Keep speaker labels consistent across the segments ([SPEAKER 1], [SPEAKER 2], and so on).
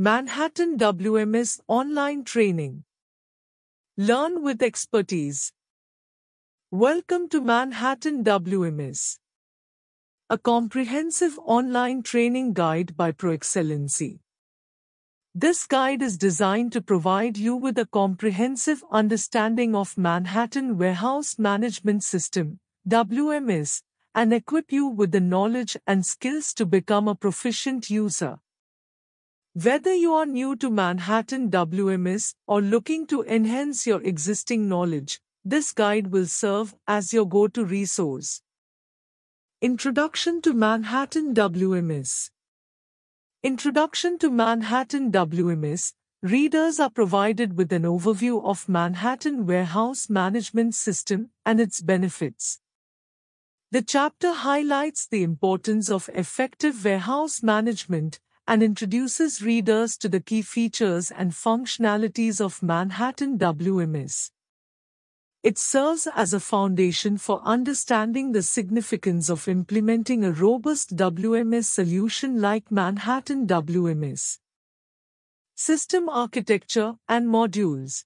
[SPEAKER 1] Manhattan WMS Online Training. Learn with expertise. Welcome to Manhattan WMS, a comprehensive online training guide by ProExcellency. This guide is designed to provide you with a comprehensive understanding of Manhattan Warehouse Management System, WMS, and equip you with the knowledge and skills to become a proficient user. Whether you are new to Manhattan WMS or looking to enhance your existing knowledge, this guide will serve as your go-to resource. Introduction to Manhattan WMS Introduction to Manhattan WMS Readers are provided with an overview of Manhattan Warehouse Management System and its benefits. The chapter highlights the importance of effective warehouse management and introduces readers to the key features and functionalities of Manhattan WMS. It serves as a foundation for understanding the significance of implementing a robust WMS solution like Manhattan WMS. System Architecture and Modules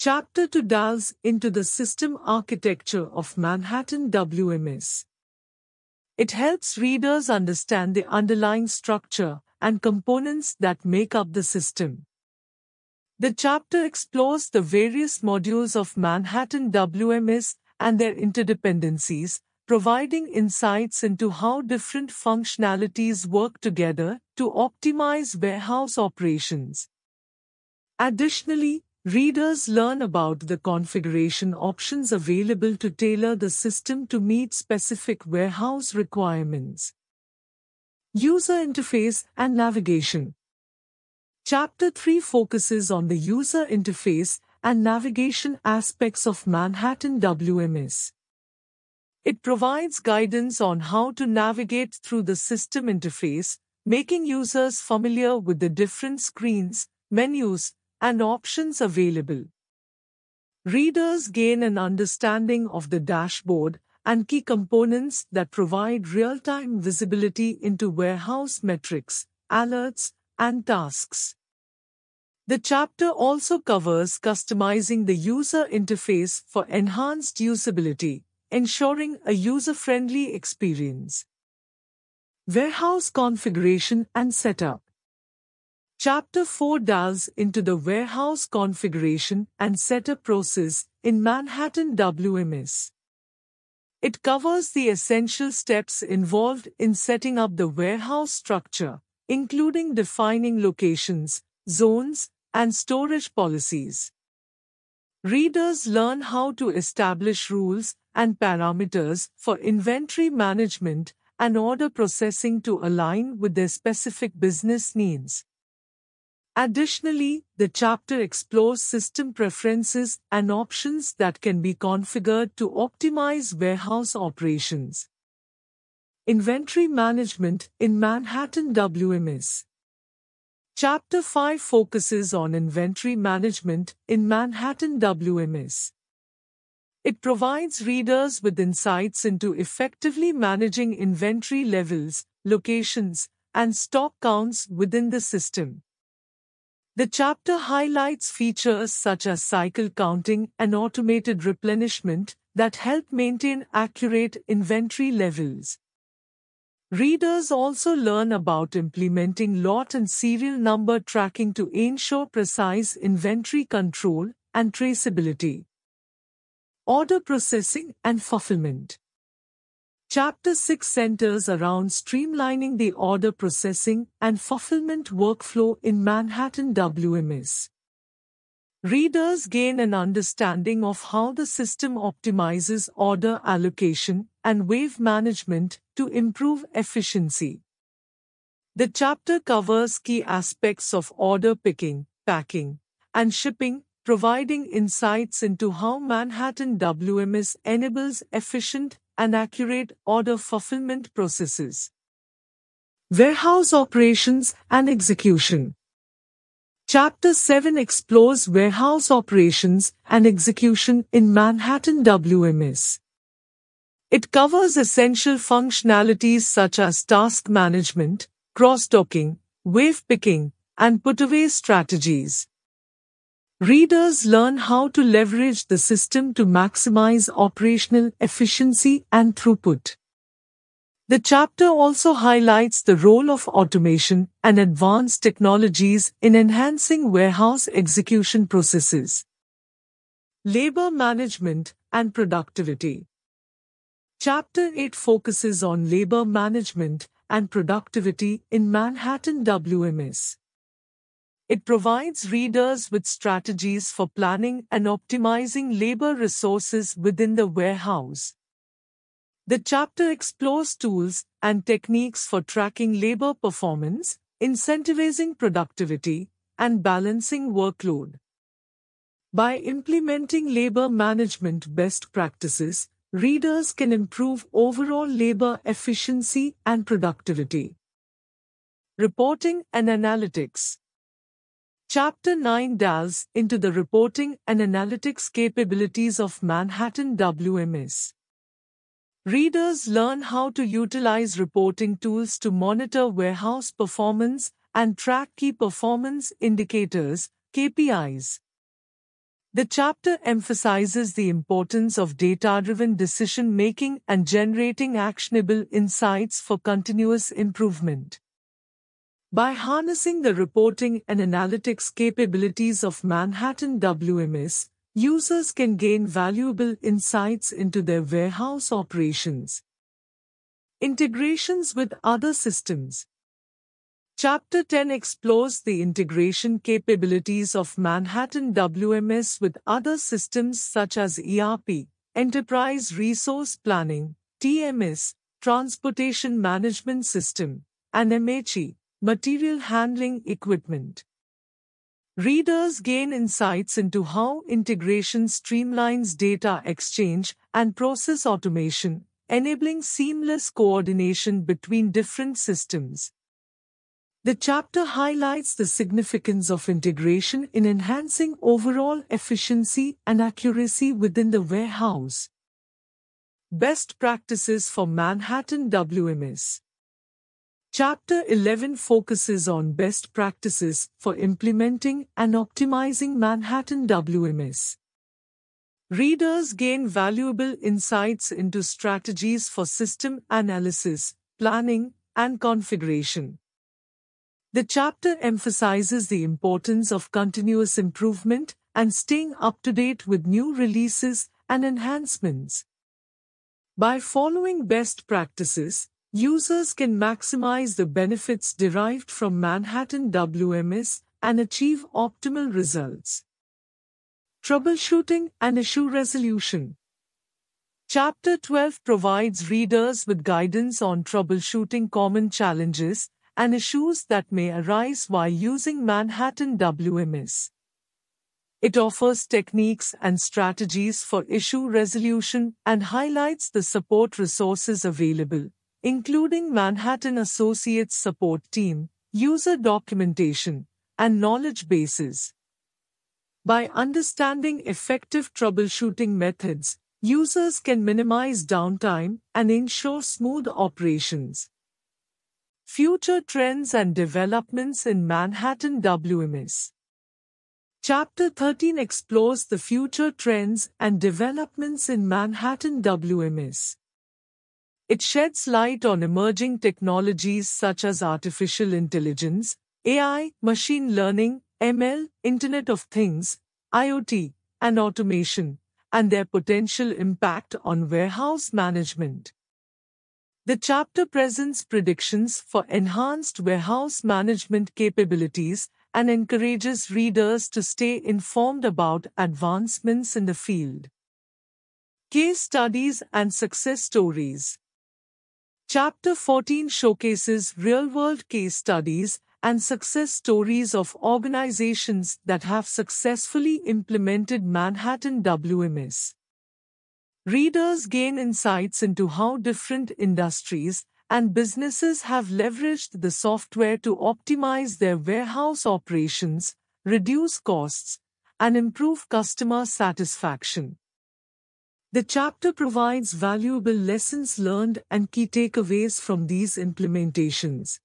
[SPEAKER 1] Chapter 2 delves into the system architecture of Manhattan WMS. It helps readers understand the underlying structure and components that make up the system. The chapter explores the various modules of Manhattan WMS and their interdependencies, providing insights into how different functionalities work together to optimize warehouse operations. Additionally, Readers learn about the configuration options available to tailor the system to meet specific warehouse requirements. User Interface and Navigation Chapter 3 focuses on the user interface and navigation aspects of Manhattan WMS. It provides guidance on how to navigate through the system interface, making users familiar with the different screens, menus, and options available. Readers gain an understanding of the dashboard and key components that provide real-time visibility into warehouse metrics, alerts, and tasks. The chapter also covers customizing the user interface for enhanced usability, ensuring a user-friendly experience. Warehouse configuration and setup. Chapter 4 delves into the warehouse configuration and setup process in Manhattan WMS. It covers the essential steps involved in setting up the warehouse structure, including defining locations, zones, and storage policies. Readers learn how to establish rules and parameters for inventory management and order processing to align with their specific business needs. Additionally, the chapter explores system preferences and options that can be configured to optimize warehouse operations. Inventory Management in Manhattan WMS Chapter 5 focuses on inventory management in Manhattan WMS. It provides readers with insights into effectively managing inventory levels, locations, and stock counts within the system. The chapter highlights features such as cycle counting and automated replenishment that help maintain accurate inventory levels. Readers also learn about implementing lot and serial number tracking to ensure precise inventory control and traceability. Order processing and fulfillment. Chapter 6 centers around streamlining the order processing and fulfillment workflow in Manhattan WMS. Readers gain an understanding of how the system optimizes order allocation and wave management to improve efficiency. The chapter covers key aspects of order picking, packing, and shipping, providing insights into how Manhattan WMS enables efficient and accurate order fulfillment processes. Warehouse Operations and Execution Chapter 7 explores warehouse operations and execution in Manhattan WMS. It covers essential functionalities such as task management, cross-docking, wave picking, and put-away strategies. Readers learn how to leverage the system to maximize operational efficiency and throughput. The chapter also highlights the role of automation and advanced technologies in enhancing warehouse execution processes. Labor Management and Productivity Chapter 8 focuses on labor management and productivity in Manhattan WMS. It provides readers with strategies for planning and optimizing labor resources within the warehouse. The chapter explores tools and techniques for tracking labor performance, incentivizing productivity, and balancing workload. By implementing labor management best practices, readers can improve overall labor efficiency and productivity. Reporting and Analytics Chapter 9 delves into the reporting and analytics capabilities of Manhattan WMS. Readers learn how to utilize reporting tools to monitor warehouse performance and track key performance indicators, KPIs. The chapter emphasizes the importance of data-driven decision-making and generating actionable insights for continuous improvement. By harnessing the reporting and analytics capabilities of Manhattan WMS, users can gain valuable insights into their warehouse operations. Integrations with other systems Chapter 10 explores the integration capabilities of Manhattan WMS with other systems such as ERP, Enterprise Resource Planning, TMS, Transportation Management System, and MHE, Material Handling Equipment. Readers gain insights into how integration streamlines data exchange and process automation, enabling seamless coordination between different systems. The chapter highlights the significance of integration in enhancing overall efficiency and accuracy within the warehouse. Best Practices for Manhattan WMS Chapter 11 focuses on best practices for implementing and optimizing Manhattan WMS. Readers gain valuable insights into strategies for system analysis, planning, and configuration. The chapter emphasizes the importance of continuous improvement and staying up to date with new releases and enhancements. By following best practices, users can maximize the benefits derived from Manhattan WMS and achieve optimal results. Troubleshooting and Issue Resolution Chapter 12 provides readers with guidance on troubleshooting common challenges and issues that may arise while using Manhattan WMS. It offers techniques and strategies for issue resolution and highlights the support resources available, including Manhattan Associates Support Team, user documentation, and knowledge bases. By understanding effective troubleshooting methods, users can minimize downtime and ensure smooth operations. Future Trends and Developments in Manhattan WMS Chapter 13 explores the future trends and developments in Manhattan WMS. It sheds light on emerging technologies such as artificial intelligence, AI, machine learning, ML, Internet of Things, IoT, and automation, and their potential impact on warehouse management. The chapter presents predictions for enhanced warehouse management capabilities and encourages readers to stay informed about advancements in the field. Case Studies and Success Stories Chapter 14 showcases real-world case studies and success stories of organizations that have successfully implemented Manhattan WMS. Readers gain insights into how different industries and businesses have leveraged the software to optimize their warehouse operations, reduce costs, and improve customer satisfaction. The chapter provides valuable lessons learned and key takeaways from these implementations.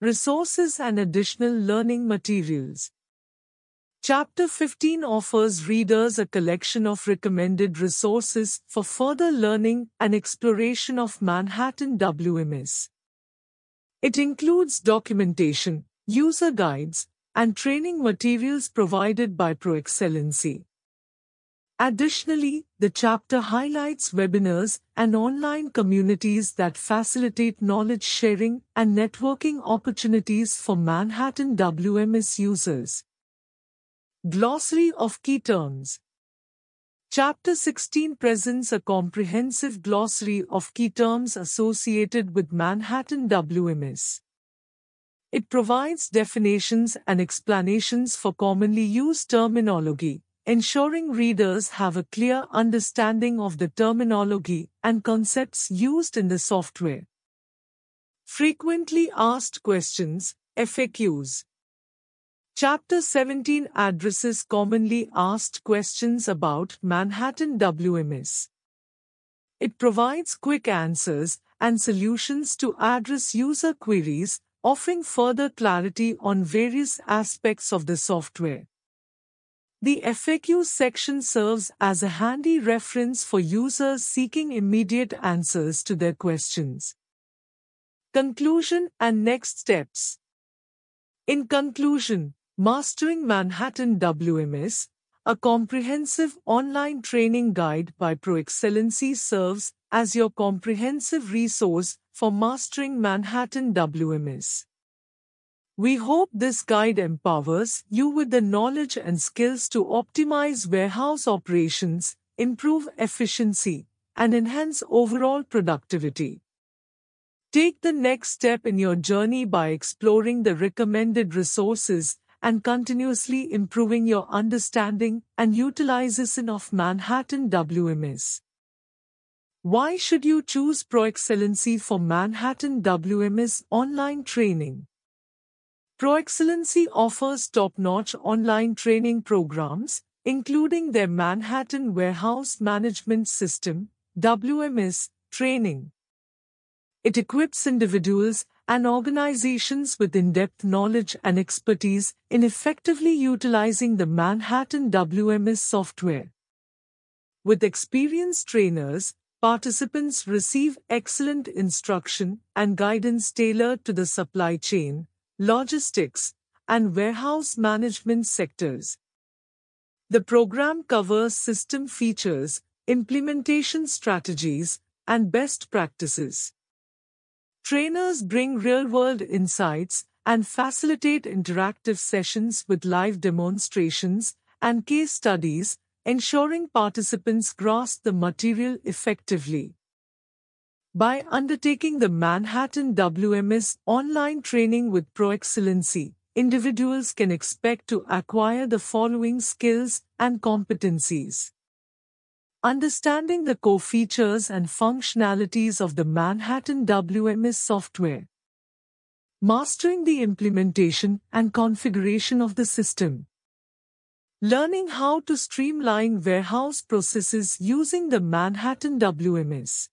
[SPEAKER 1] Resources and additional learning materials. Chapter 15 offers readers a collection of recommended resources for further learning and exploration of Manhattan WMS. It includes documentation, user guides, and training materials provided by ProExcellency. Additionally, the chapter highlights webinars and online communities that facilitate knowledge sharing and networking opportunities for Manhattan WMS users. Glossary of Key Terms Chapter 16 presents a comprehensive glossary of key terms associated with Manhattan WMS. It provides definitions and explanations for commonly used terminology ensuring readers have a clear understanding of the terminology and concepts used in the software. Frequently asked questions, FAQs. Chapter 17 addresses commonly asked questions about Manhattan WMS. It provides quick answers and solutions to address user queries, offering further clarity on various aspects of the software. The FAQ section serves as a handy reference for users seeking immediate answers to their questions. Conclusion and next steps. In conclusion, Mastering Manhattan WMS, a comprehensive online training guide by ProExcellency serves as your comprehensive resource for mastering Manhattan WMS. We hope this guide empowers you with the knowledge and skills to optimize warehouse operations, improve efficiency, and enhance overall productivity. Take the next step in your journey by exploring the recommended resources and continuously improving your understanding and utilization of Manhattan WMS. Why should you choose ProExcellency for Manhattan WMS online training? ProExcellency offers top-notch online training programs, including their Manhattan Warehouse Management System, WMS, training. It equips individuals and organizations with in-depth knowledge and expertise in effectively utilizing the Manhattan WMS software. With experienced trainers, participants receive excellent instruction and guidance tailored to the supply chain, logistics, and warehouse management sectors. The program covers system features, implementation strategies, and best practices. Trainers bring real-world insights and facilitate interactive sessions with live demonstrations and case studies, ensuring participants grasp the material effectively. By undertaking the Manhattan WMS online training with ProExcellency, individuals can expect to acquire the following skills and competencies. Understanding the core features and functionalities of the Manhattan WMS software. Mastering the implementation and configuration of the system. Learning how to streamline warehouse processes using the Manhattan WMS.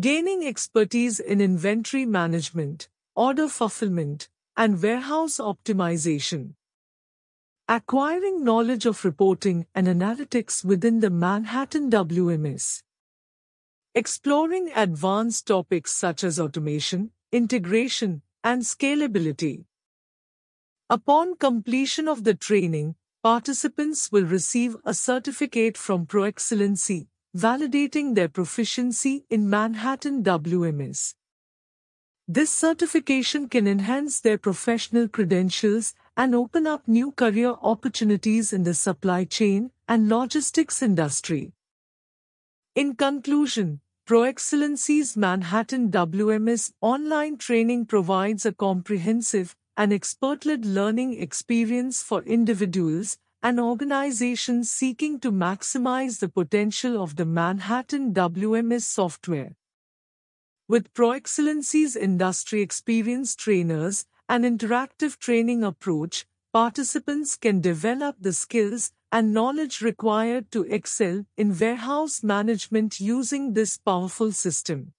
[SPEAKER 1] Gaining expertise in inventory management, order fulfillment, and warehouse optimization. Acquiring knowledge of reporting and analytics within the Manhattan WMS. Exploring advanced topics such as automation, integration, and scalability. Upon completion of the training, participants will receive a certificate from ProExcellency, validating their proficiency in Manhattan WMS. This certification can enhance their professional credentials and open up new career opportunities in the supply chain and logistics industry. In conclusion, ProExcellency's Manhattan WMS online training provides a comprehensive and expert-led learning experience for individuals and organization seeking to maximize the potential of the Manhattan WMS software. With ProExcellency's industry experience trainers and interactive training approach, participants can develop the skills and knowledge required to excel in warehouse management using this powerful system.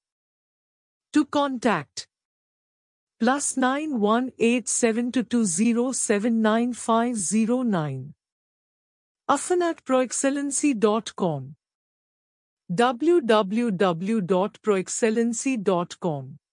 [SPEAKER 1] To contact plus 918722079509. Affan@proexcellency.com www.proexcellency.com